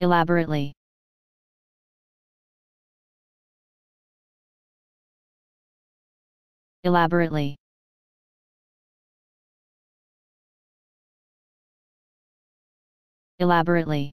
elaborately. Elaborately. Elaborately.